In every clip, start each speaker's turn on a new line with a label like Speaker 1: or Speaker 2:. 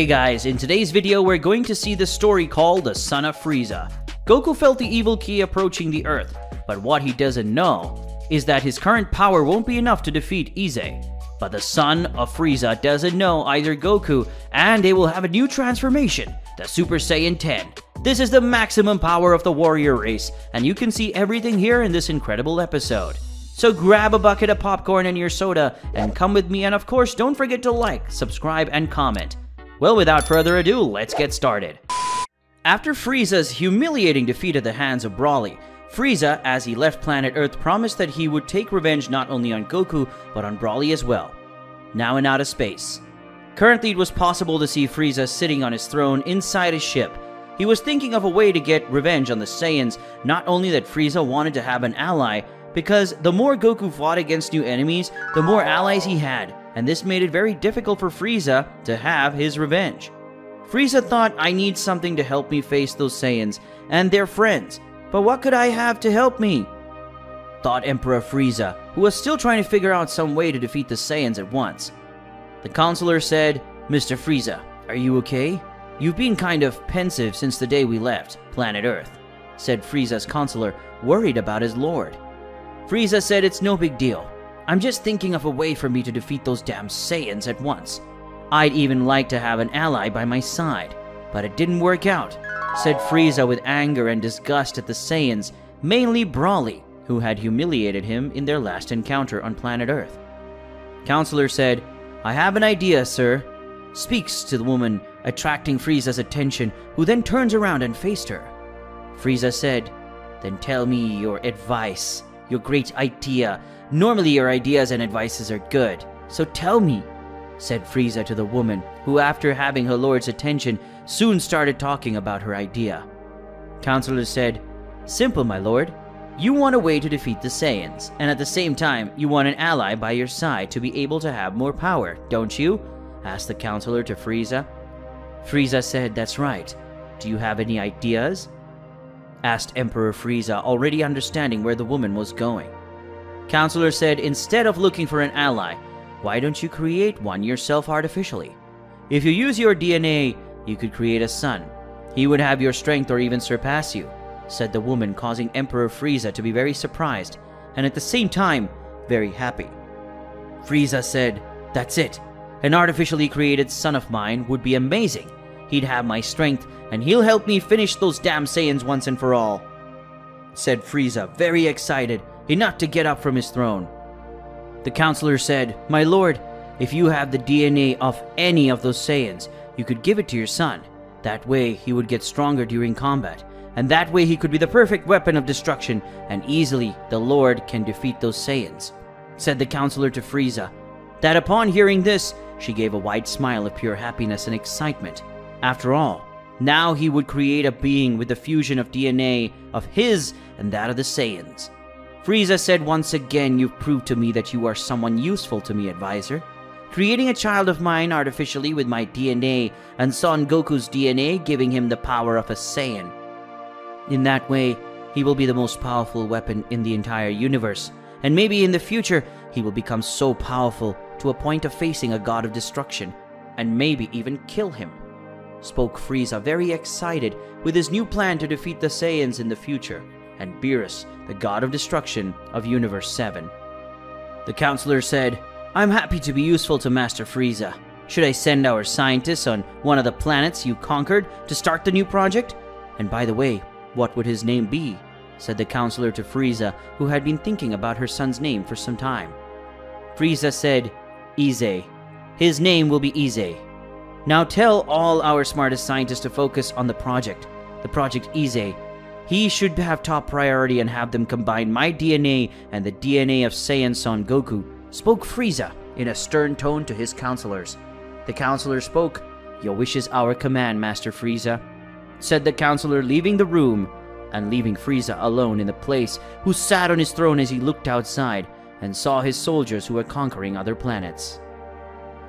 Speaker 1: Hey guys, in today's video we're going to see the story called The Son of Frieza. Goku felt the evil ki approaching the Earth, but what he doesn't know is that his current power won't be enough to defeat Ize. But the Son of Frieza doesn't know either Goku, and they will have a new transformation, the Super Saiyan 10. This is the maximum power of the warrior race, and you can see everything here in this incredible episode. So grab a bucket of popcorn and your soda and come with me and of course don't forget to like, subscribe and comment. Well without further ado, let's get started. After Frieza's humiliating defeat at the hands of Broly, Frieza, as he left planet Earth, promised that he would take revenge not only on Goku, but on Broly as well. Now in outer space. Currently it was possible to see Frieza sitting on his throne inside his ship. He was thinking of a way to get revenge on the Saiyans, not only that Frieza wanted to have an ally, because the more Goku fought against new enemies, the more allies he had, and this made it very difficult for Frieza to have his revenge. Frieza thought, I need something to help me face those Saiyans and their friends, but what could I have to help me? Thought Emperor Frieza, who was still trying to figure out some way to defeat the Saiyans at once. The counselor said, Mr. Frieza, are you okay? You've been kind of pensive since the day we left planet Earth, said Frieza's counselor, worried about his lord. Frieza said it's no big deal. I'm just thinking of a way for me to defeat those damn Saiyans at once. I'd even like to have an ally by my side, but it didn't work out, said Frieza with anger and disgust at the Saiyans, mainly Broly, who had humiliated him in their last encounter on planet Earth. Counselor said, I have an idea, sir. Speaks to the woman, attracting Frieza's attention, who then turns around and faced her. Frieza said, Then tell me your advice your great idea. Normally your ideas and advices are good, so tell me, said Frieza to the woman, who after having her lord's attention, soon started talking about her idea. Counselor said, Simple, my lord. You want a way to defeat the Saiyans, and at the same time, you want an ally by your side to be able to have more power, don't you? asked the counselor to Frieza. Frieza said, That's right. Do you have any ideas? asked Emperor Frieza, already understanding where the woman was going. Counselor said, instead of looking for an ally, why don't you create one yourself artificially? If you use your DNA, you could create a son. He would have your strength or even surpass you, said the woman, causing Emperor Frieza to be very surprised, and at the same time, very happy. Frieza said, That's it. An artificially created son of mine would be amazing. He'd have my strength, and he'll help me finish those damn Saiyans once and for all. Said Frieza, very excited, enough to get up from his throne. The counselor said, My lord, if you have the DNA of any of those Saiyans, you could give it to your son. That way, he would get stronger during combat, and that way he could be the perfect weapon of destruction, and easily the Lord can defeat those Saiyans. Said the counselor to Frieza. That upon hearing this, she gave a wide smile of pure happiness and excitement. After all, now he would create a being with the fusion of DNA of his and that of the Saiyans. Frieza said once again, You've proved to me that you are someone useful to me, advisor. Creating a child of mine artificially with my DNA and Son Goku's DNA giving him the power of a Saiyan. In that way, he will be the most powerful weapon in the entire universe, and maybe in the future, he will become so powerful to a point of facing a god of destruction, and maybe even kill him spoke Frieza very excited with his new plan to defeat the Saiyans in the future, and Beerus, the god of destruction of Universe 7. The counselor said, I'm happy to be useful to Master Frieza. Should I send our scientists on one of the planets you conquered to start the new project? And by the way, what would his name be? said the counselor to Frieza, who had been thinking about her son's name for some time. Frieza said, Ize. His name will be Ize. Now tell all our smartest scientists to focus on the project, the Project Ize. He should have top priority and have them combine my DNA and the DNA of Saiyan Son Goku, spoke Frieza in a stern tone to his counselors. The counselor spoke, Your wish is our command, Master Frieza, said the counselor, leaving the room and leaving Frieza alone in the place, who sat on his throne as he looked outside and saw his soldiers who were conquering other planets.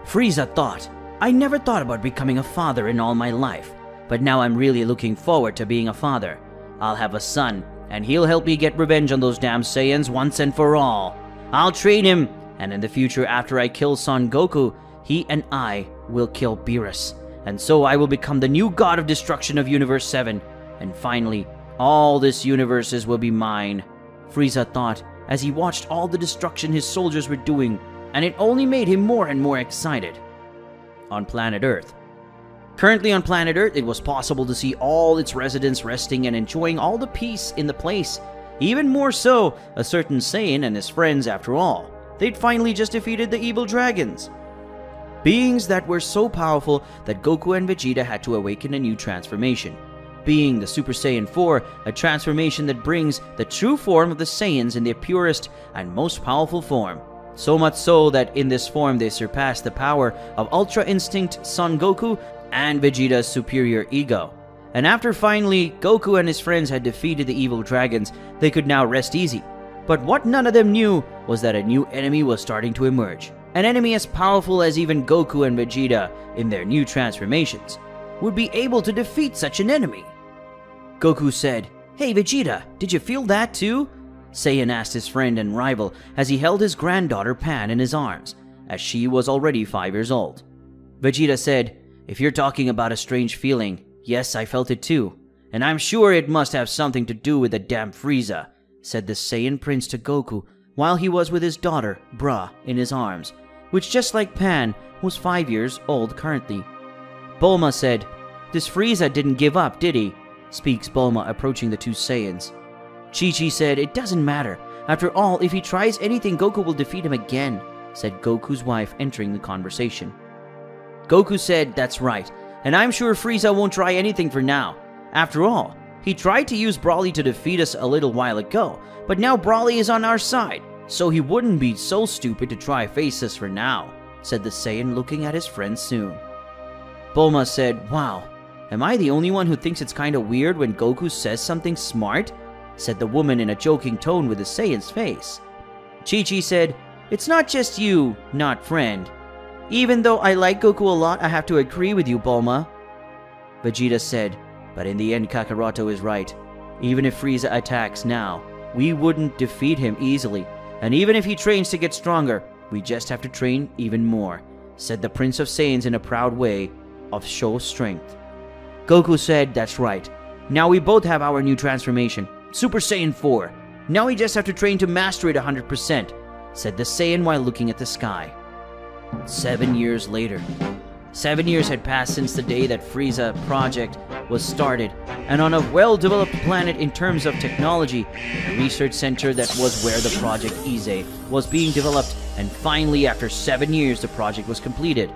Speaker 1: Frieza thought, I never thought about becoming a father in all my life, but now I'm really looking forward to being a father. I'll have a son, and he'll help me get revenge on those damn Saiyans once and for all. I'll train him, and in the future after I kill Son Goku, he and I will kill Beerus. and so I will become the new god of destruction of Universe 7, and finally, all this universes will be mine. Frieza thought as he watched all the destruction his soldiers were doing, and it only made him more and more excited. On planet Earth. Currently on planet Earth, it was possible to see all its residents resting and enjoying all the peace in the place. Even more so, a certain Saiyan and his friends after all. They'd finally just defeated the evil dragons. Beings that were so powerful that Goku and Vegeta had to awaken a new transformation. Being the Super Saiyan 4, a transformation that brings the true form of the Saiyans in their purest and most powerful form. So much so that in this form they surpass the power of Ultra Instinct Son Goku and Vegeta's superior ego. And after finally Goku and his friends had defeated the evil dragons, they could now rest easy. But what none of them knew was that a new enemy was starting to emerge. An enemy as powerful as even Goku and Vegeta in their new transformations would be able to defeat such an enemy. Goku said, Hey Vegeta, did you feel that too? Saiyan asked his friend and rival as he held his granddaughter Pan in his arms, as she was already five years old. Vegeta said, If you're talking about a strange feeling, yes, I felt it too, and I'm sure it must have something to do with the damn Frieza, said the Saiyan prince to Goku while he was with his daughter, Bra, in his arms, which just like Pan, was five years old currently. Bulma said, This Frieza didn't give up, did he? Speaks Bulma approaching the two Saiyans. Chi-Chi said, It doesn't matter. After all, if he tries anything, Goku will defeat him again, said Goku's wife entering the conversation. Goku said, That's right, and I'm sure Frieza won't try anything for now. After all, he tried to use Broly to defeat us a little while ago, but now Broly is on our side, so he wouldn't be so stupid to try face us for now, said the Saiyan looking at his friend soon. Bulma said, Wow, am I the only one who thinks it's kinda weird when Goku says something smart? said the woman in a joking tone with the Saiyan's face. Chi-Chi said, It's not just you, not friend. Even though I like Goku a lot, I have to agree with you, Bulma. Vegeta said, but in the end, Kakaroto is right. Even if Frieza attacks now, we wouldn't defeat him easily. And even if he trains to get stronger, we just have to train even more, said the Prince of Saiyans in a proud way of show strength. Goku said, That's right. Now we both have our new transformation, Super Saiyan 4. Now we just have to train to master it 100%, said the Saiyan while looking at the sky. Seven years later, Seven years had passed since the day that Frieza project was started, and on a well-developed planet in terms of technology, a research center that was where the Project Ize was being developed, and finally after seven years the project was completed.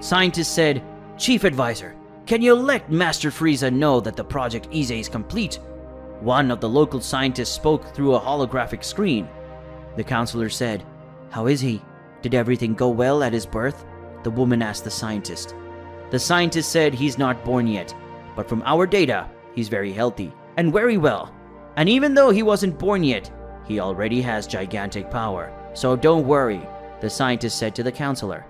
Speaker 1: Scientists said, Chief Advisor, can you let Master Frieza know that the Project Ize is complete? One of the local scientists spoke through a holographic screen. The counselor said, How is he? Did everything go well at his birth? The woman asked the scientist. The scientist said he's not born yet, but from our data, he's very healthy and very well. And even though he wasn't born yet, he already has gigantic power. So don't worry, the scientist said to the counselor.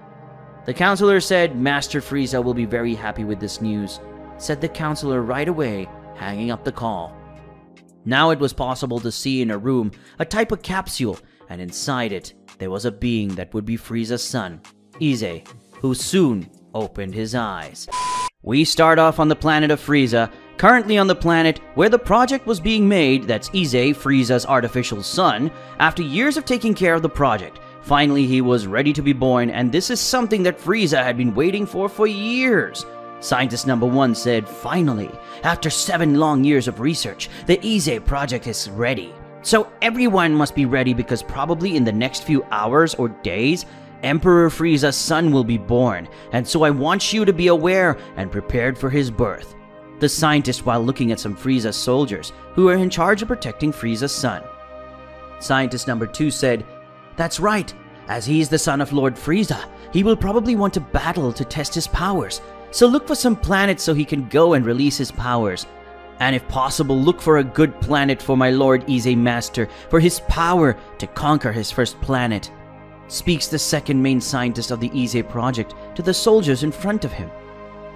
Speaker 1: The counselor said Master Frieza will be very happy with this news, said the counselor right away, hanging up the call. Now it was possible to see in a room a type of capsule, and inside it, there was a being that would be Frieza's son, Ize, who soon opened his eyes. We start off on the planet of Frieza, currently on the planet where the project was being made that's Ize, Frieza's artificial son, after years of taking care of the project. Finally, he was ready to be born, and this is something that Frieza had been waiting for for years. Scientist number one said, finally, after seven long years of research, the Ize project is ready. So everyone must be ready because probably in the next few hours or days, Emperor Frieza's son will be born, and so I want you to be aware and prepared for his birth. The scientist while looking at some Frieza soldiers who are in charge of protecting Frieza's son. Scientist number 2 said, That's right, as he is the son of Lord Frieza, he will probably want to battle to test his powers, so look for some planets so he can go and release his powers. And if possible, look for a good planet for my Lord Ize Master for his power to conquer his first planet speaks the second main scientist of the Ize project to the soldiers in front of him.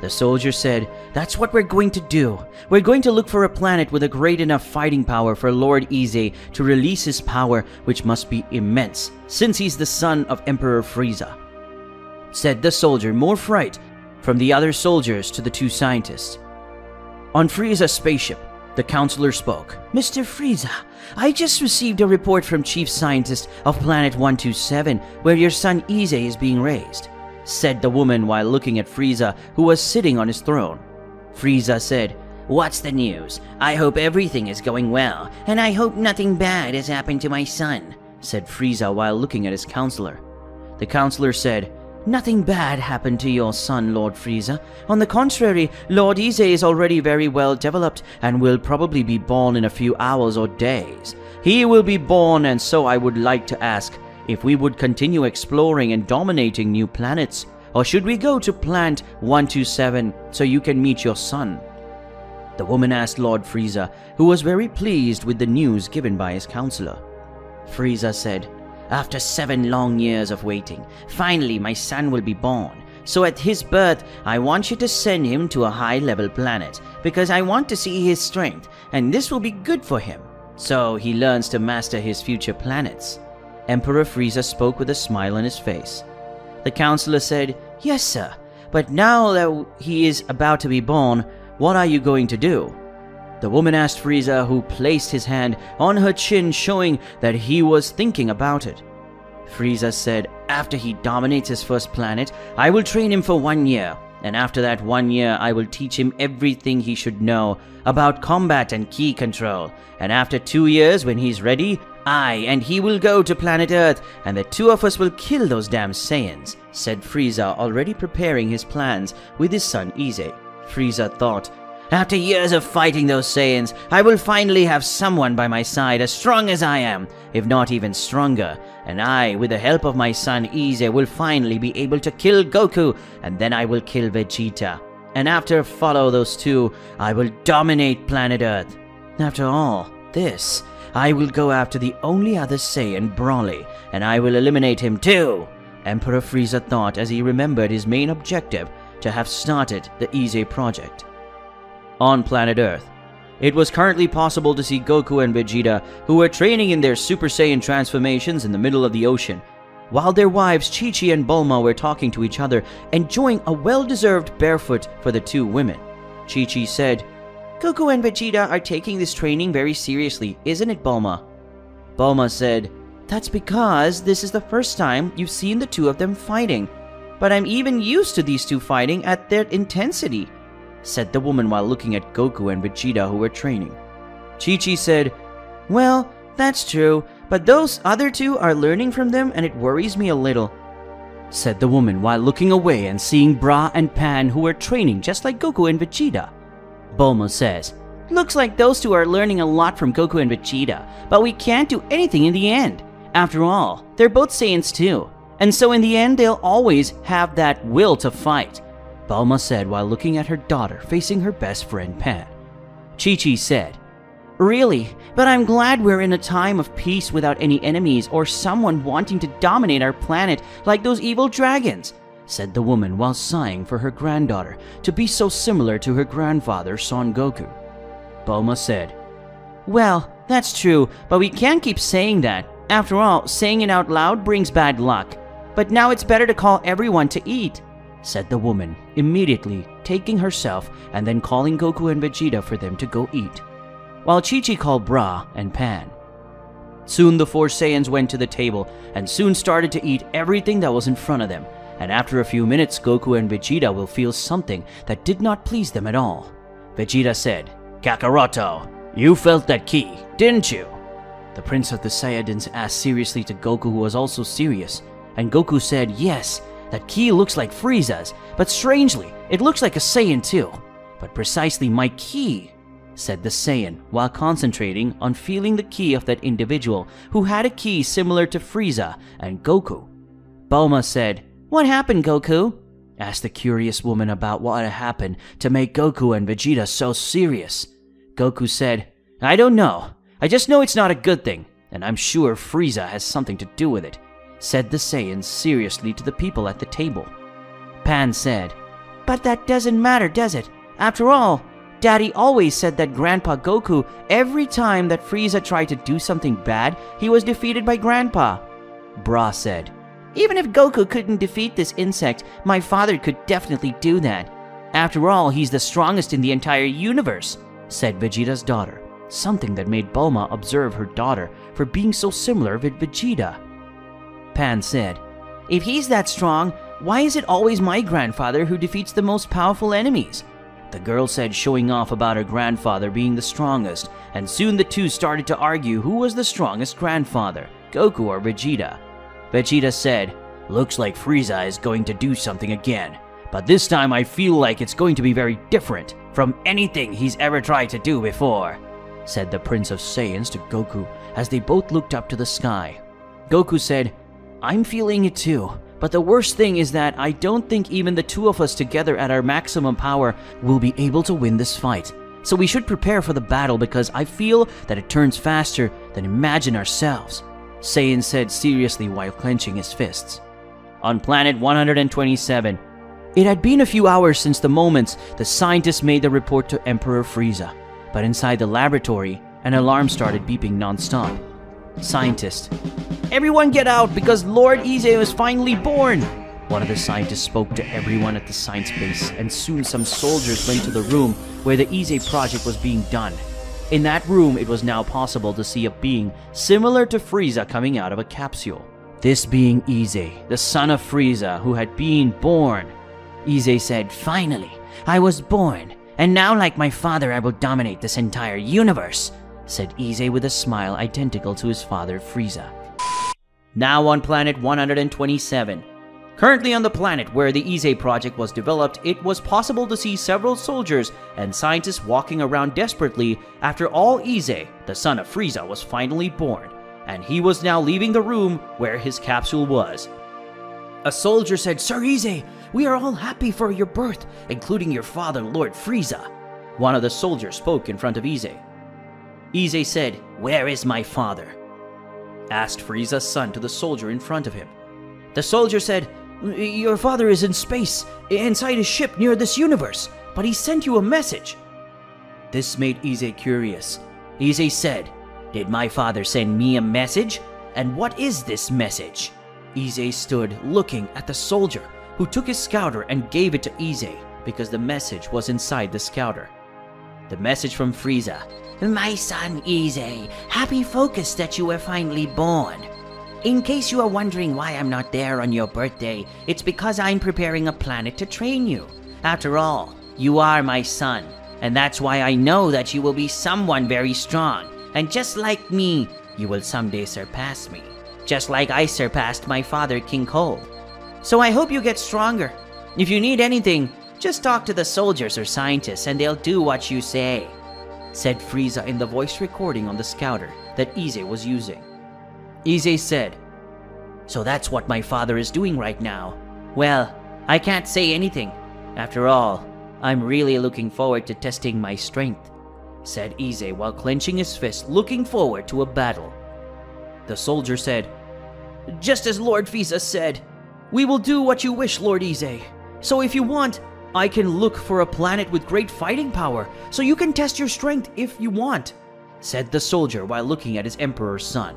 Speaker 1: The soldier said, That's what we're going to do. We're going to look for a planet with a great enough fighting power for Lord Ize to release his power, which must be immense, since he's the son of Emperor Frieza. Said the soldier, more fright. from the other soldiers to the two scientists. On Frieza's spaceship, the counselor spoke. Mr. Frieza, I just received a report from Chief Scientist of Planet 127 where your son Ize is being raised, said the woman while looking at Frieza, who was sitting on his throne. Frieza said, What's the news? I hope everything is going well, and I hope nothing bad has happened to my son, said Frieza while looking at his counselor. The counselor said, Nothing bad happened to your son, Lord Frieza. On the contrary, Lord Ize is already very well developed and will probably be born in a few hours or days. He will be born, and so I would like to ask if we would continue exploring and dominating new planets, or should we go to Plant 127 so you can meet your son? The woman asked Lord Frieza, who was very pleased with the news given by his counselor. Frieza said, after seven long years of waiting, finally my son will be born. So at his birth, I want you to send him to a high level planet because I want to see his strength and this will be good for him. So he learns to master his future planets. Emperor Frieza spoke with a smile on his face. The counselor said, Yes, sir, but now that he is about to be born, what are you going to do? The woman asked Frieza, who placed his hand on her chin, showing that he was thinking about it. Frieza said, After he dominates his first planet, I will train him for one year, and after that one year, I will teach him everything he should know about combat and ki control. And after two years, when he's ready, I and he will go to planet Earth, and the two of us will kill those damn Saiyans, said Frieza, already preparing his plans with his son Ize. Frieza thought, after years of fighting those Saiyans, I will finally have someone by my side as strong as I am, if not even stronger. And I, with the help of my son Ize, will finally be able to kill Goku, and then I will kill Vegeta. And after follow those two, I will dominate planet Earth. After all, this, I will go after the only other Saiyan, Broly, and I will eliminate him too. Emperor Frieza thought as he remembered his main objective to have started the Ize project on planet Earth. It was currently possible to see Goku and Vegeta, who were training in their Super Saiyan transformations in the middle of the ocean, while their wives Chi-Chi and Bulma were talking to each other, enjoying a well-deserved barefoot for the two women. Chi-Chi said, Goku and Vegeta are taking this training very seriously, isn't it, Bulma? Bulma said, That's because this is the first time you've seen the two of them fighting. But I'm even used to these two fighting at their intensity said the woman while looking at Goku and Vegeta who were training. Chi Chi said, Well, that's true, but those other two are learning from them and it worries me a little. Said the woman while looking away and seeing Bra and Pan who were training just like Goku and Vegeta. Bulma says, Looks like those two are learning a lot from Goku and Vegeta, but we can't do anything in the end. After all, they're both Saiyans too, and so in the end they'll always have that will to fight. Bulma said while looking at her daughter facing her best friend Pan. Chi Chi said, Really, but I'm glad we're in a time of peace without any enemies or someone wanting to dominate our planet like those evil dragons, said the woman while sighing for her granddaughter to be so similar to her grandfather Son Goku. Bulma said, Well, that's true, but we can't keep saying that. After all, saying it out loud brings bad luck. But now it's better to call everyone to eat said the woman, immediately taking herself and then calling Goku and Vegeta for them to go eat, while Chi Chi called Bra and Pan. Soon the four Saiyans went to the table and soon started to eat everything that was in front of them, and after a few minutes, Goku and Vegeta will feel something that did not please them at all. Vegeta said, Kakaroto, you felt that ki, didn't you? The Prince of the Saiyajins asked seriously to Goku, who was also serious, and Goku said yes, that ki looks like Frieza's, but strangely, it looks like a Saiyan too. But precisely my ki, said the Saiyan, while concentrating on feeling the ki of that individual who had a ki similar to Frieza and Goku. Bulma said, What happened, Goku? asked the curious woman about what had happened to make Goku and Vegeta so serious. Goku said, I don't know. I just know it's not a good thing, and I'm sure Frieza has something to do with it said the Saiyans seriously to the people at the table. Pan said, But that doesn't matter, does it? After all, Daddy always said that Grandpa Goku, every time that Frieza tried to do something bad, he was defeated by Grandpa. Bra said, Even if Goku couldn't defeat this insect, my father could definitely do that. After all, he's the strongest in the entire universe, said Vegeta's daughter, something that made Bulma observe her daughter for being so similar with Vegeta. Pan said, If he's that strong, why is it always my grandfather who defeats the most powerful enemies? The girl said, showing off about her grandfather being the strongest, and soon the two started to argue who was the strongest grandfather, Goku or Vegeta. Vegeta said, Looks like Frieza is going to do something again, but this time I feel like it's going to be very different from anything he's ever tried to do before, said the Prince of Saiyans to Goku as they both looked up to the sky. Goku said, I'm feeling it too. But the worst thing is that I don't think even the two of us together at our maximum power will be able to win this fight. So we should prepare for the battle because I feel that it turns faster than imagine ourselves, Saiyan said seriously while clenching his fists. On planet 127, it had been a few hours since the moments the scientists made the report to Emperor Frieza, but inside the laboratory, an alarm started beeping non-stop. Scientist. Everyone get out because Lord Ize was finally born! One of the scientists spoke to everyone at the science base, and soon some soldiers went to the room where the Ize project was being done. In that room, it was now possible to see a being similar to Frieza coming out of a capsule. This being Ize, the son of Frieza, who had been born. Ize said, Finally, I was born, and now, like my father, I will dominate this entire universe said Ize with a smile identical to his father Frieza. Now on planet 127. Currently on the planet where the Ize project was developed, it was possible to see several soldiers and scientists walking around desperately after all Ize, the son of Frieza, was finally born, and he was now leaving the room where his capsule was. A soldier said, Sir Ize, we are all happy for your birth, including your father, Lord Frieza. One of the soldiers spoke in front of Ize. Ize said, Where is my father? asked Frieza's son to the soldier in front of him. The soldier said, Your father is in space, inside a ship near this universe, but he sent you a message. This made Ize curious. Ize said, Did my father send me a message? And what is this message? Ize stood looking at the soldier, who took his scouter and gave it to Ize because the message was inside the scouter. The message from Frieza my son Ize, happy focus that you were finally born. In case you are wondering why I'm not there on your birthday, it's because I'm preparing a planet to train you. After all, you are my son, and that's why I know that you will be someone very strong. And just like me, you will someday surpass me. Just like I surpassed my father, King Cold. So I hope you get stronger. If you need anything, just talk to the soldiers or scientists and they'll do what you say said Frieza in the voice recording on the scouter that Ize was using. Ize said, So that's what my father is doing right now. Well, I can't say anything. After all, I'm really looking forward to testing my strength, said Ize while clenching his fist, looking forward to a battle. The soldier said, Just as Lord Frieza said, we will do what you wish, Lord Ize. So if you want, I can look for a planet with great fighting power, so you can test your strength if you want, said the soldier while looking at his emperor's son.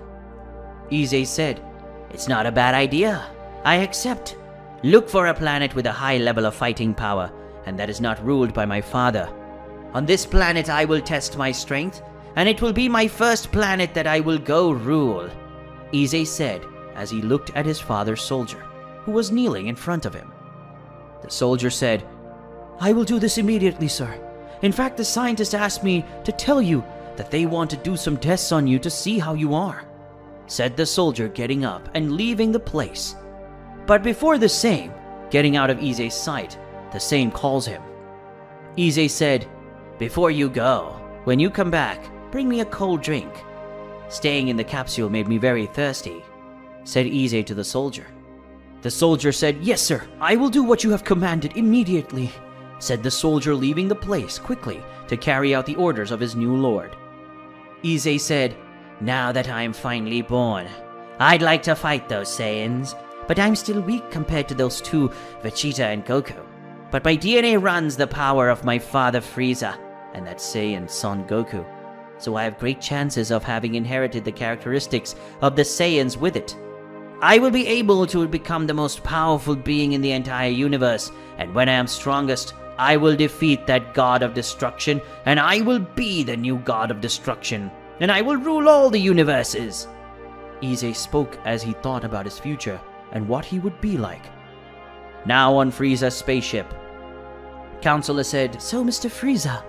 Speaker 1: Ize said, It's not a bad idea. I accept. Look for a planet with a high level of fighting power, and that is not ruled by my father. On this planet I will test my strength, and it will be my first planet that I will go rule, Ize said as he looked at his father's soldier, who was kneeling in front of him. The soldier said, I will do this immediately, sir. In fact, the scientist asked me to tell you that they want to do some tests on you to see how you are, said the soldier, getting up and leaving the place. But before the same, getting out of Ize's sight, the same calls him. Ize said, Before you go, when you come back, bring me a cold drink. Staying in the capsule made me very thirsty, said Ize to the soldier. The soldier said, Yes, sir, I will do what you have commanded immediately said the soldier leaving the place quickly to carry out the orders of his new lord. Ize said, Now that I am finally born, I'd like to fight those Saiyans, but I'm still weak compared to those two, Vegeta and Goku. But my DNA runs the power of my father Frieza and that Saiyan Son Goku, so I have great chances of having inherited the characteristics of the Saiyans with it. I will be able to become the most powerful being in the entire universe, and when I am strongest, I will defeat that god of destruction, and I will be the new god of destruction, and I will rule all the universes. Ise spoke as he thought about his future and what he would be like. Now on Frieza's spaceship, Counselor said, So, Mr. Frieza,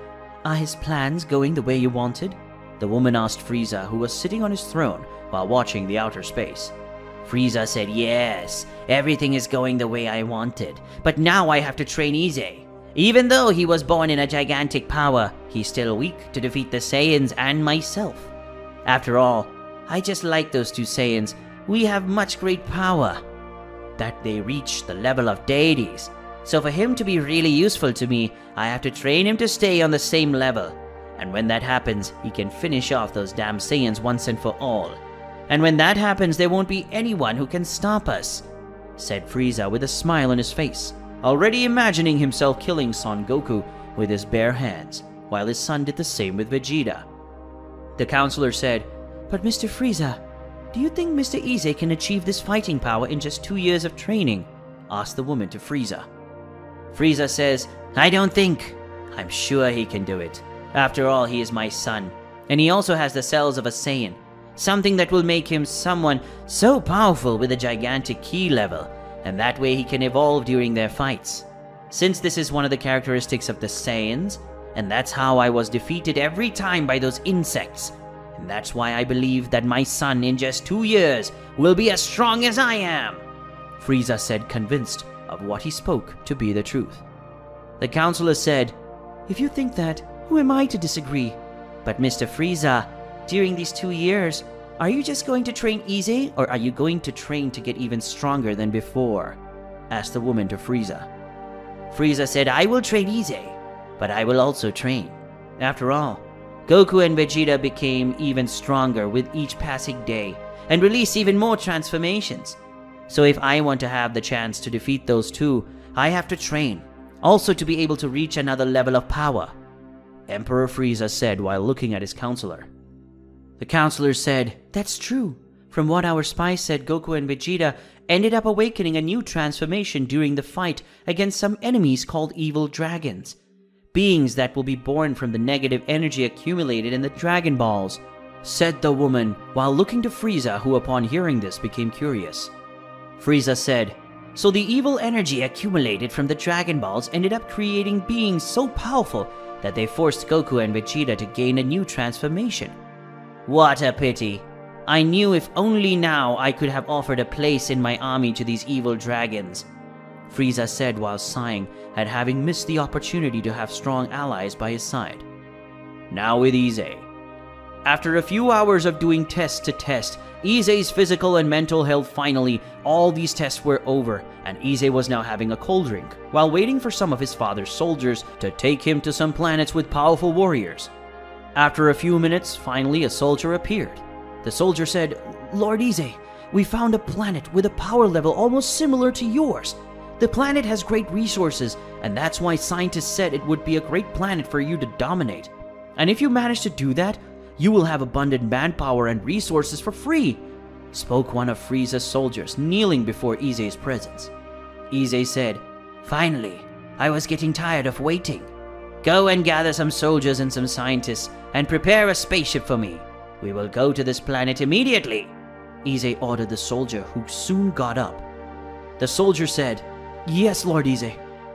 Speaker 1: are his plans going the way you wanted? The woman asked Frieza, who was sitting on his throne while watching the outer space. Frieza said, Yes, everything is going the way I wanted, but now I have to train Ise. Even though he was born in a gigantic power, he's still weak to defeat the Saiyans and myself. After all, I just like those two Saiyans. We have much great power. That they reach the level of deities. So for him to be really useful to me, I have to train him to stay on the same level. And when that happens, he can finish off those damn Saiyans once and for all. And when that happens, there won't be anyone who can stop us, said Frieza with a smile on his face, already imagining himself killing Son Goku with his bare hands, while his son did the same with Vegeta. The counselor said, But Mr. Frieza, do you think Mr. Ise can achieve this fighting power in just two years of training? asked the woman to Frieza. Frieza says, I don't think. I'm sure he can do it. After all, he is my son, and he also has the cells of a Saiyan, something that will make him someone so powerful with a gigantic ki level, and that way he can evolve during their fights. Since this is one of the characteristics of the Saiyans, and that's how I was defeated every time by those insects, and that's why I believe that my son in just two years will be as strong as I am. Frieza said, convinced of what he spoke to be the truth. The counselor said, If you think that, who am I to disagree? But Mr. Frieza, during these two years, are you just going to train Ise or are you going to train to get even stronger than before? asked the woman to Frieza. Frieza said, I will train Ise, but I will also train. After all, Goku and Vegeta became even stronger with each passing day and released even more transformations. So if I want to have the chance to defeat those two, I have to train, also to be able to reach another level of power. Emperor Frieza said while looking at his counselor. The counselor said, That's true. From what our spy said, Goku and Vegeta ended up awakening a new transformation during the fight against some enemies called evil dragons. Beings that will be born from the negative energy accumulated in the Dragon Balls, said the woman while looking to Frieza, who upon hearing this became curious. Frieza said, So the evil energy accumulated from the Dragon Balls ended up creating beings so powerful that they forced Goku and Vegeta to gain a new transformation. What a pity. I knew if only now I could have offered a place in my army to these evil dragons. Frieza said while sighing at having missed the opportunity to have strong allies by his side. Now with Ise. After a few hours of doing test to test, Ise's physical and mental health finally, all these tests were over, and Ise was now having a cold drink, while waiting for some of his father's soldiers to take him to some planets with powerful warriors. After a few minutes, finally a soldier appeared. The soldier said, Lord Ise, we found a planet with a power level almost similar to yours. The planet has great resources, and that's why scientists said it would be a great planet for you to dominate. And if you manage to do that, you will have abundant manpower and resources for free, spoke one of Frieza's soldiers, kneeling before Ise's presence. Ise said, Finally, I was getting tired of waiting. Go and gather some soldiers and some scientists and prepare a spaceship for me. We will go to this planet immediately. Ise ordered the soldier, who soon got up. The soldier said, Yes, Lord Ise.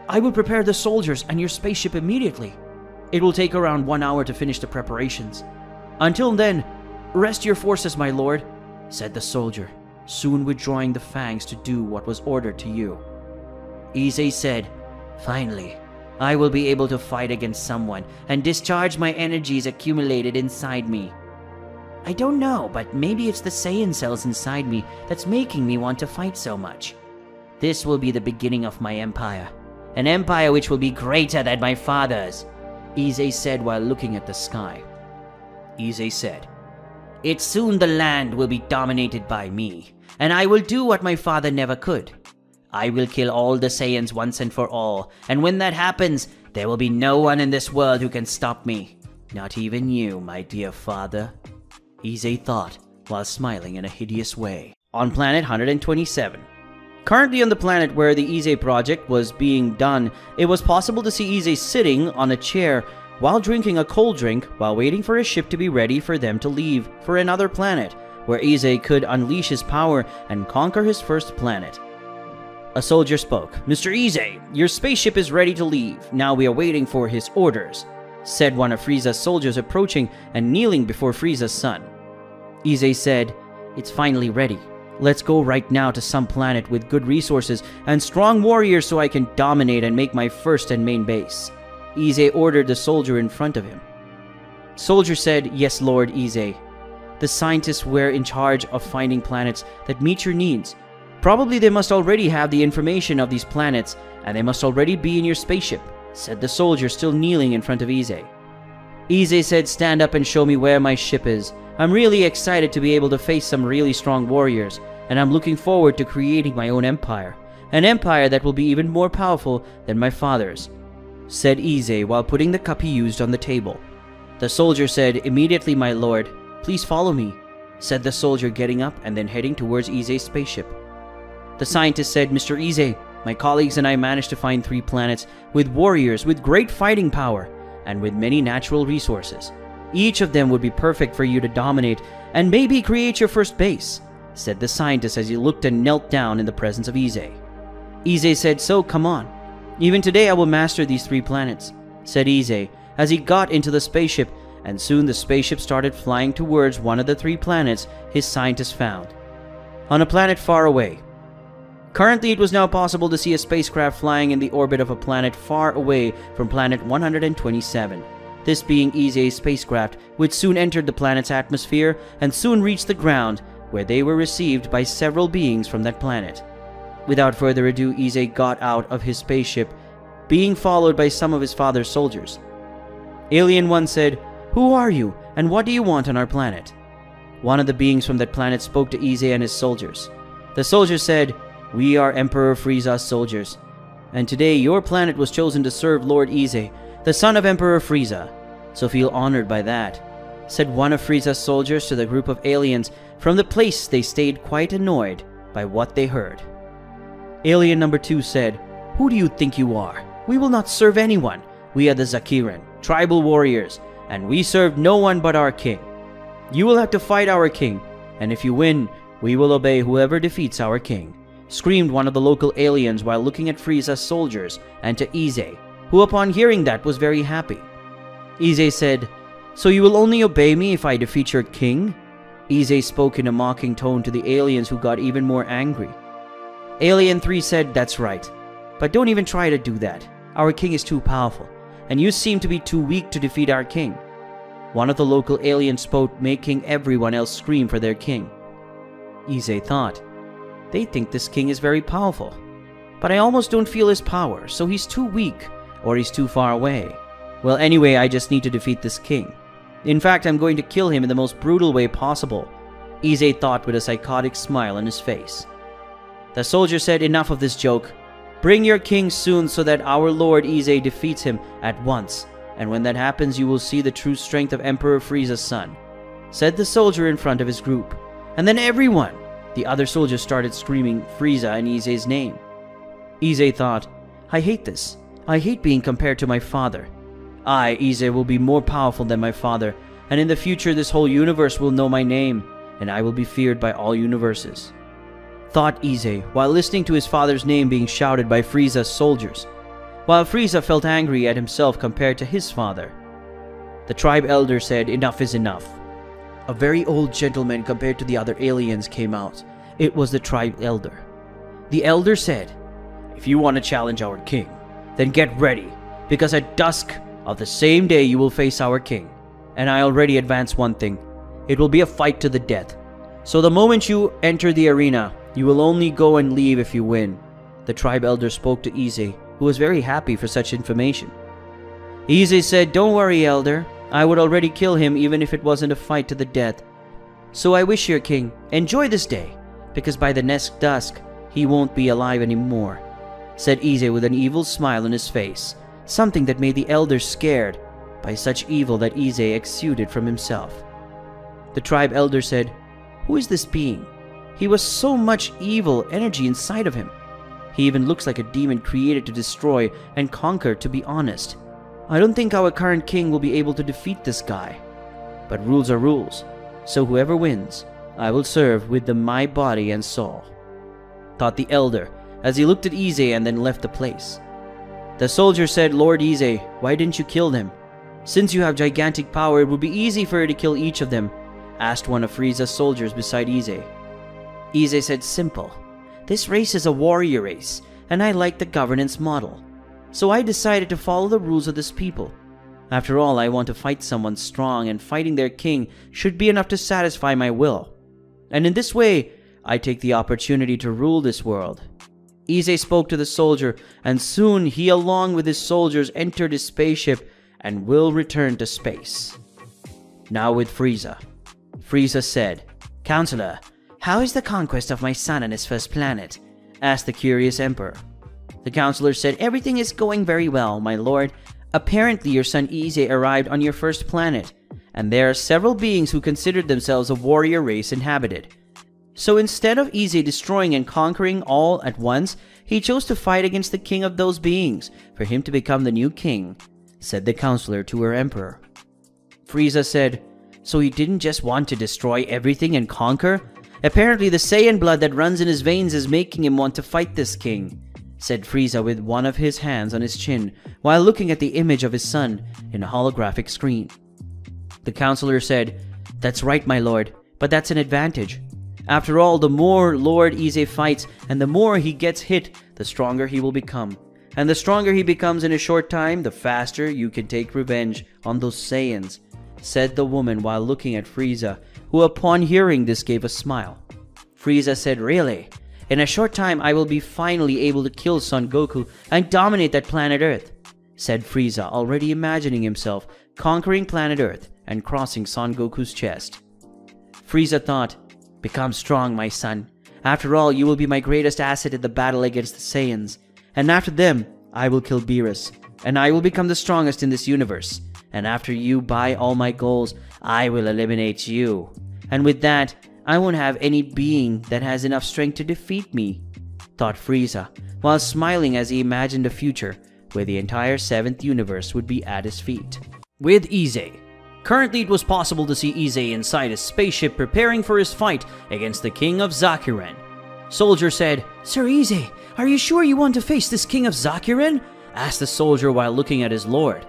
Speaker 1: I will prepare the soldiers and your spaceship immediately. It will take around one hour to finish the preparations. Until then, rest your forces, my lord, said the soldier, soon withdrawing the fangs to do what was ordered to you. Ise said, Finally, I will be able to fight against someone and discharge my energies accumulated inside me. I don't know, but maybe it's the Saiyan cells inside me that's making me want to fight so much. This will be the beginning of my empire, an empire which will be greater than my father's, Ise said while looking at the sky. Ise said, It's soon the land will be dominated by me, and I will do what my father never could. I will kill all the Saiyans once and for all, and when that happens, there will be no one in this world who can stop me. Not even you, my dear father. Ise thought, while smiling in a hideous way. on planet 127. Currently on the planet where the Ise project was being done, it was possible to see Ise sitting on a chair while drinking a cold drink while waiting for his ship to be ready for them to leave for another planet, where Ise could unleash his power and conquer his first planet. A soldier spoke. Mr. Ise, your spaceship is ready to leave. Now we are waiting for his orders, said one of Frieza's soldiers approaching and kneeling before Frieza's son. Ise said, It's finally ready. Let's go right now to some planet with good resources and strong warriors so I can dominate and make my first and main base. Ise ordered the soldier in front of him. Soldier said, Yes, Lord Ise. The scientists were in charge of finding planets that meet your needs. Probably they must already have the information of these planets, and they must already be in your spaceship, said the soldier still kneeling in front of Ise. Ise said, Stand up and show me where my ship is. I'm really excited to be able to face some really strong warriors, and I'm looking forward to creating my own empire. An empire that will be even more powerful than my father's, said Ise while putting the cup he used on the table. The soldier said, Immediately, my lord. Please follow me, said the soldier getting up and then heading towards Ise's spaceship. The scientist said, Mr. Ise, my colleagues and I managed to find three planets with warriors with great fighting power and with many natural resources. Each of them would be perfect for you to dominate and maybe create your first base, said the scientist as he looked and knelt down in the presence of Ise. Ise said, So come on. Even today I will master these three planets, said Ise as he got into the spaceship, and soon the spaceship started flying towards one of the three planets his scientists found. On a planet far away. Currently, it was now possible to see a spacecraft flying in the orbit of a planet far away from planet 127 this being Ise's spacecraft, which soon entered the planet's atmosphere and soon reached the ground, where they were received by several beings from that planet. Without further ado, Ise got out of his spaceship, being followed by some of his father's soldiers. Alien 1 said, Who are you, and what do you want on our planet? One of the beings from that planet spoke to Ise and his soldiers. The soldier said, We are Emperor Frieza's soldiers, and today your planet was chosen to serve Lord Ise, the son of Emperor Frieza, so feel honored by that, said one of Frieza's soldiers to the group of aliens. From the place they stayed quite annoyed by what they heard. Alien number two said, Who do you think you are? We will not serve anyone. We are the Zakiran, tribal warriors, and we serve no one but our king. You will have to fight our king, and if you win, we will obey whoever defeats our king, screamed one of the local aliens while looking at Frieza's soldiers and to Ise, who upon hearing that was very happy. Ise said, So you will only obey me if I defeat your king? Ise spoke in a mocking tone to the aliens who got even more angry. Alien 3 said, That's right. But don't even try to do that. Our king is too powerful, and you seem to be too weak to defeat our king. One of the local aliens spoke, making everyone else scream for their king. Ise thought, They think this king is very powerful. But I almost don't feel his power, so he's too weak or he's too far away. Well, anyway, I just need to defeat this king. In fact, I'm going to kill him in the most brutal way possible, Ise thought with a psychotic smile on his face. The soldier said, Enough of this joke. Bring your king soon so that our lord Ise defeats him at once, and when that happens, you will see the true strength of Emperor Frieza's son, said the soldier in front of his group. And then everyone, the other soldiers started screaming Frieza in Ise's name. Ise thought, I hate this. I hate being compared to my father. I, Ise, will be more powerful than my father, and in the future this whole universe will know my name, and I will be feared by all universes. Thought Ise, while listening to his father's name being shouted by Frieza's soldiers, while Frieza felt angry at himself compared to his father. The tribe elder said, Enough is enough. A very old gentleman compared to the other aliens came out. It was the tribe elder. The elder said, If you want to challenge our king, then get ready, because at dusk of the same day you will face our king. And I already advance one thing. It will be a fight to the death. So the moment you enter the arena, you will only go and leave if you win. The tribe elder spoke to Ise, who was very happy for such information. Ise said, Don't worry, elder. I would already kill him even if it wasn't a fight to the death. So I wish your king, enjoy this day, because by the next dusk, he won't be alive anymore said Ise with an evil smile on his face, something that made the elders scared by such evil that Ise exuded from himself. The tribe elder said, Who is this being? He was so much evil energy inside of him. He even looks like a demon created to destroy and conquer, to be honest. I don't think our current king will be able to defeat this guy. But rules are rules, so whoever wins, I will serve with the my body and soul. Thought the elder, as he looked at Ise and then left the place. The soldier said, Lord Ise, why didn't you kill them? Since you have gigantic power, it would be easy for you to kill each of them, asked one of Frieza's soldiers beside Ise. Ise said, simple. This race is a warrior race, and I like the governance model. So I decided to follow the rules of this people. After all, I want to fight someone strong, and fighting their king should be enough to satisfy my will. And in this way, I take the opportunity to rule this world. Ise spoke to the soldier, and soon he, along with his soldiers, entered his spaceship and will return to space. Now with Frieza. Frieza said, Counselor, how is the conquest of my son and his first planet? asked the curious emperor. The counselor said, Everything is going very well, my lord. Apparently your son Ise arrived on your first planet, and there are several beings who considered themselves a warrior race inhabited. So instead of Ise destroying and conquering all at once, he chose to fight against the king of those beings, for him to become the new king, said the counselor to her emperor. Frieza said, So he didn't just want to destroy everything and conquer, Apparently the Saiyan blood that runs in his veins is making him want to fight this king, said Frieza with one of his hands on his chin while looking at the image of his son in a holographic screen. The counselor said, That's right, my lord, but that's an advantage. After all, the more Lord Ise fights and the more he gets hit, the stronger he will become. And the stronger he becomes in a short time, the faster you can take revenge on those Saiyans, said the woman while looking at Frieza who upon hearing this gave a smile. Frieza said, Really? In a short time I will be finally able to kill Son Goku and dominate that planet Earth, said Frieza, already imagining himself conquering planet Earth and crossing Son Goku's chest. Frieza thought, Become strong, my son. After all, you will be my greatest asset in the battle against the Saiyans. And after them, I will kill Beerus, and I will become the strongest in this universe. And after you buy all my goals, I will eliminate you. And with that, I won't have any being that has enough strength to defeat me, thought Frieza, while smiling as he imagined a future where the entire 7th universe would be at his feet. With Ise. Currently, it was possible to see Ise inside his spaceship preparing for his fight against the King of Zakuren. Soldier said, Sir Ise, are you sure you want to face this King of Zakuren? asked the soldier while looking at his lord.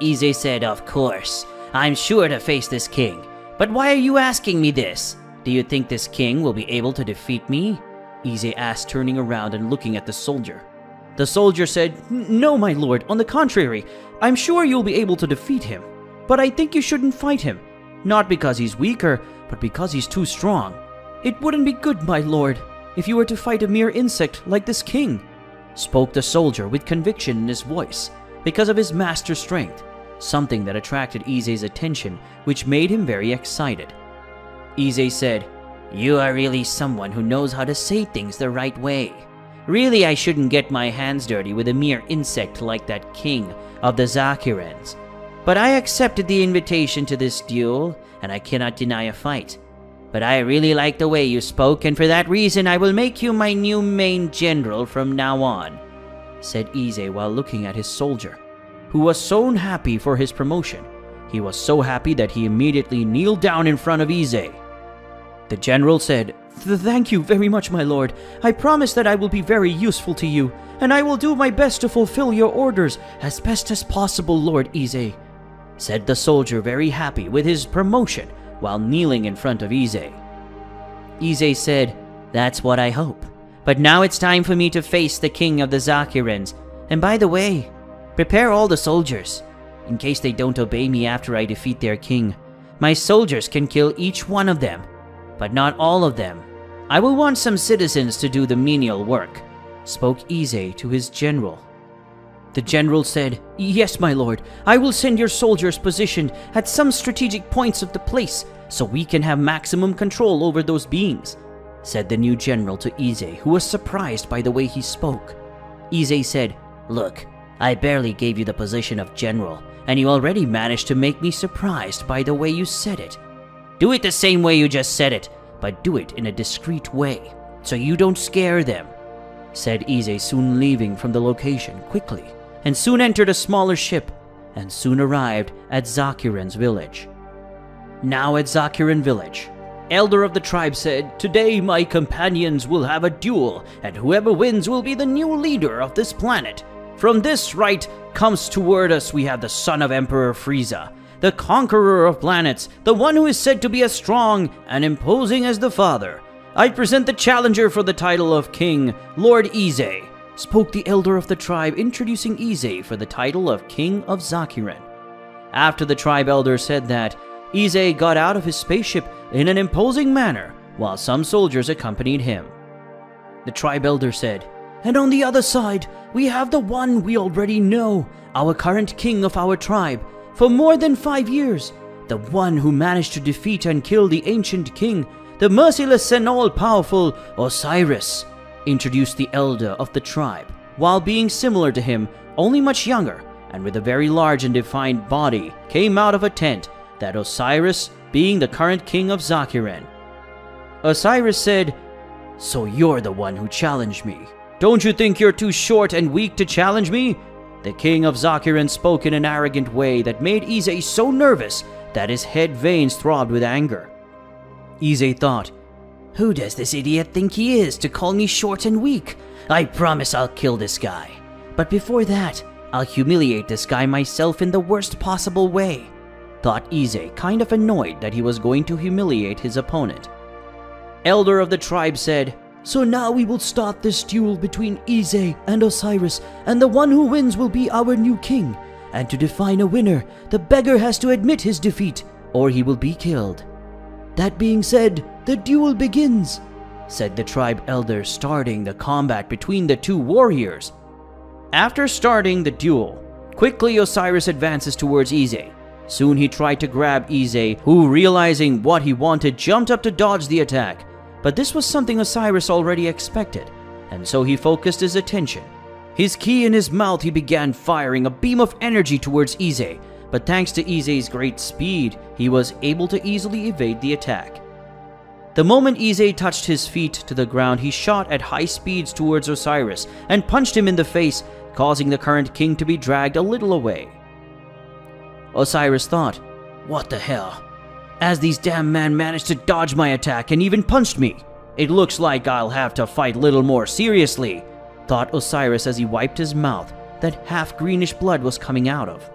Speaker 1: Ise said, Of course. I'm sure to face this king. But why are you asking me this? Do you think this king will be able to defeat me? Ise asked, turning around and looking at the soldier. The soldier said, No, my lord, on the contrary, I'm sure you'll be able to defeat him. But I think you shouldn't fight him. Not because he's weaker, but because he's too strong. It wouldn't be good, my lord, if you were to fight a mere insect like this king, spoke the soldier with conviction in his voice, because of his master strength something that attracted Ise's attention, which made him very excited. Ise said, You are really someone who knows how to say things the right way. Really, I shouldn't get my hands dirty with a mere insect like that king of the Zakurens. But I accepted the invitation to this duel, and I cannot deny a fight. But I really like the way you spoke, and for that reason I will make you my new main general from now on, said Ise while looking at his soldier who was so happy for his promotion. He was so happy that he immediately kneeled down in front of Ise. The general said, Thank you very much, my lord. I promise that I will be very useful to you, and I will do my best to fulfill your orders as best as possible, Lord Ise, said the soldier very happy with his promotion while kneeling in front of Ise. Ise said, That's what I hope. But now it's time for me to face the king of the Zakurens. And by the way, Prepare all the soldiers, in case they don't obey me after I defeat their king. My soldiers can kill each one of them, but not all of them. I will want some citizens to do the menial work, spoke Ise to his general. The general said, Yes, my lord, I will send your soldiers positioned at some strategic points of the place so we can have maximum control over those beings, said the new general to Ise, who was surprised by the way he spoke. Ise said, Look, I barely gave you the position of general, and you already managed to make me surprised by the way you said it. Do it the same way you just said it, but do it in a discreet way, so you don't scare them, said Ise soon leaving from the location quickly, and soon entered a smaller ship, and soon arrived at Zakirin's village. Now at Zakirin village, Elder of the tribe said, Today my companions will have a duel, and whoever wins will be the new leader of this planet. From this right comes toward us we have the son of Emperor Frieza, the conqueror of planets, the one who is said to be as strong and imposing as the father. I present the challenger for the title of King, Lord Ise, spoke the elder of the tribe, introducing Ise for the title of King of Zakirin. After the tribe elder said that, Ise got out of his spaceship in an imposing manner, while some soldiers accompanied him. The tribe elder said, And on the other side, we have the one we already know, our current king of our tribe, for more than five years, the one who managed to defeat and kill the ancient king, the merciless and all-powerful Osiris, introduced the elder of the tribe, while being similar to him, only much younger, and with a very large and defined body, came out of a tent that Osiris being the current king of Zakirin. Osiris said, So you're the one who challenged me. Don't you think you're too short and weak to challenge me? The king of Zakirin spoke in an arrogant way that made Ise so nervous that his head veins throbbed with anger. Ise thought, Who does this idiot think he is to call me short and weak? I promise I'll kill this guy. But before that, I'll humiliate this guy myself in the worst possible way thought Ise kind of annoyed that he was going to humiliate his opponent. Elder of the tribe said, So now we will start this duel between Ise and Osiris, and the one who wins will be our new king. And to define a winner, the beggar has to admit his defeat, or he will be killed. That being said, the duel begins, said the tribe elder, starting the combat between the two warriors. After starting the duel, quickly Osiris advances towards Ise, Soon he tried to grab Ise, who, realizing what he wanted, jumped up to dodge the attack. But this was something Osiris already expected, and so he focused his attention. His ki in his mouth, he began firing a beam of energy towards Ise, but thanks to Ise's great speed, he was able to easily evade the attack. The moment Ise touched his feet to the ground, he shot at high speeds towards Osiris and punched him in the face, causing the current king to be dragged a little away. Osiris thought, What the hell? As these damn men managed to dodge my attack and even punched me, it looks like I'll have to fight little more seriously, thought Osiris as he wiped his mouth that half greenish blood was coming out of.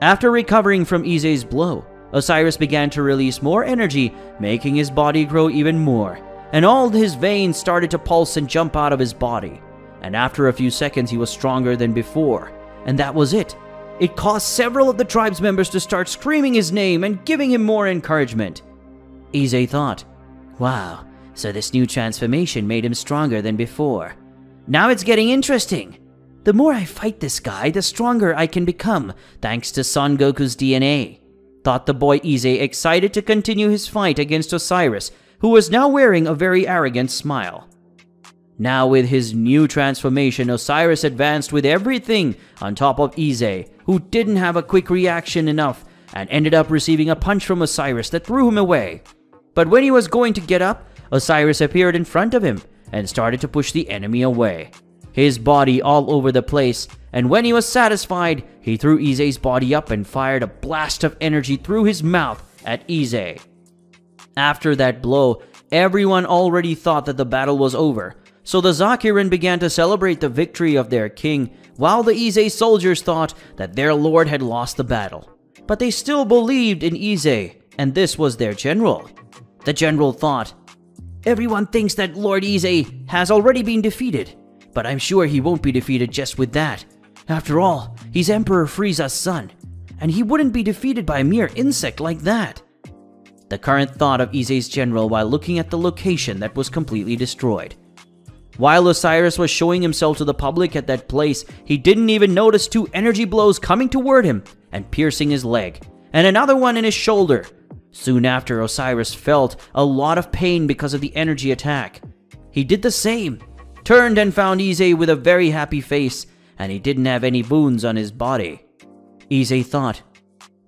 Speaker 1: After recovering from Ise's blow, Osiris began to release more energy, making his body grow even more, and all his veins started to pulse and jump out of his body. And after a few seconds, he was stronger than before, and that was it. It caused several of the tribe's members to start screaming his name and giving him more encouragement. Ise thought, wow, so this new transformation made him stronger than before. Now it's getting interesting. The more I fight this guy, the stronger I can become, thanks to Son Goku's DNA. Thought the boy Ise excited to continue his fight against Osiris, who was now wearing a very arrogant smile. Now with his new transformation, Osiris advanced with everything on top of Ise, who didn't have a quick reaction enough and ended up receiving a punch from Osiris that threw him away. But when he was going to get up, Osiris appeared in front of him and started to push the enemy away. His body all over the place, and when he was satisfied, he threw Ise's body up and fired a blast of energy through his mouth at Ise. After that blow, everyone already thought that the battle was over, so the Zakirin began to celebrate the victory of their king while the Ise soldiers thought that their lord had lost the battle. But they still believed in Ise, and this was their general. The general thought, Everyone thinks that Lord Ise has already been defeated, but I'm sure he won't be defeated just with that. After all, he's Emperor Frieza's son, and he wouldn't be defeated by a mere insect like that. The current thought of Ise's general while looking at the location that was completely destroyed. While Osiris was showing himself to the public at that place, he didn't even notice two energy blows coming toward him and piercing his leg, and another one in his shoulder. Soon after, Osiris felt a lot of pain because of the energy attack. He did the same, turned and found Ise with a very happy face, and he didn't have any wounds on his body. Ise thought,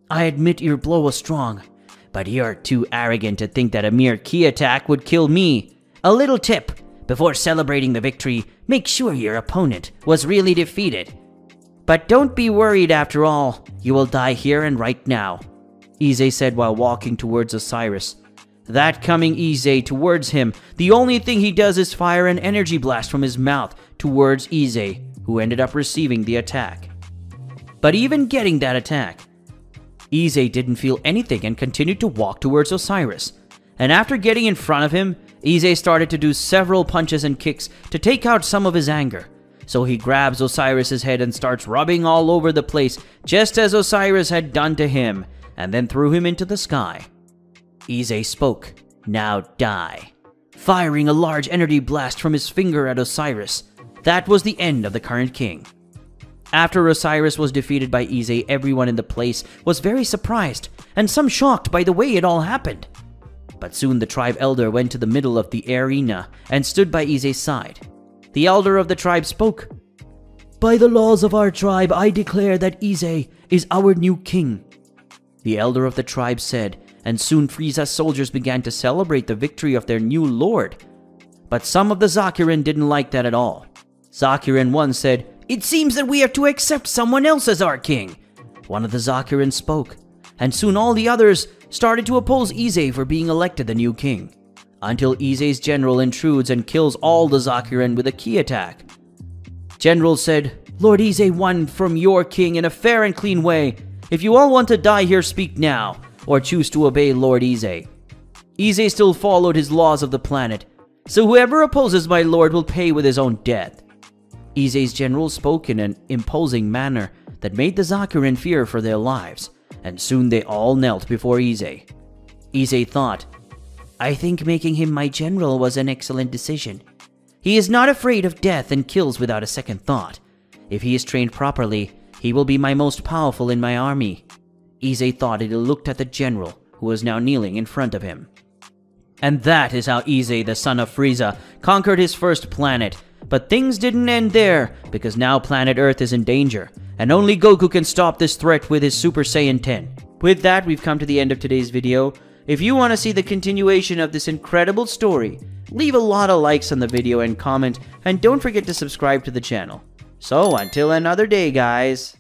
Speaker 1: I admit your blow was strong, but you're too arrogant to think that a mere ki attack would kill me. A little tip before celebrating the victory, make sure your opponent was really defeated. But don't be worried after all, you will die here and right now, Ize said while walking towards Osiris. That coming Ize towards him, the only thing he does is fire an energy blast from his mouth towards Ize, who ended up receiving the attack. But even getting that attack, Ize didn't feel anything and continued to walk towards Osiris. And after getting in front of him, Ize started to do several punches and kicks to take out some of his anger. So he grabs Osiris's head and starts rubbing all over the place, just as Osiris had done to him, and then threw him into the sky. Ize spoke, Now die. Firing a large energy blast from his finger at Osiris. That was the end of the current king. After Osiris was defeated by Ize, everyone in the place was very surprised, and some shocked by the way it all happened. But soon the tribe elder went to the middle of the arena and stood by Ize's side. The elder of the tribe spoke. By the laws of our tribe, I declare that Ize is our new king. The elder of the tribe said, and soon Frieza's soldiers began to celebrate the victory of their new lord. But some of the Zakuran didn't like that at all. Zakuran 1 said, It seems that we have to accept someone else as our king. One of the Zakuran spoke, and soon all the others started to oppose Ize for being elected the new king, until Ize's general intrudes and kills all the Zakuran with a ki attack. General said, Lord Ize won from your king in a fair and clean way. If you all want to die here, speak now, or choose to obey Lord Ize. Ize still followed his laws of the planet, so whoever opposes my lord will pay with his own death. Ize's general spoke in an imposing manner that made the Zakuran fear for their lives and soon they all knelt before Ize. Ize thought, I think making him my general was an excellent decision. He is not afraid of death and kills without a second thought. If he is trained properly, he will be my most powerful in my army. Ize thought and looked at the general, who was now kneeling in front of him. And that is how Ize, the son of Frieza, conquered his first planet. But things didn't end there, because now planet Earth is in danger, and only Goku can stop this threat with his Super Saiyan 10. With that, we've come to the end of today's video. If you want to see the continuation of this incredible story, leave a lot of likes on the video and comment, and don't forget to subscribe to the channel. So, until another day, guys.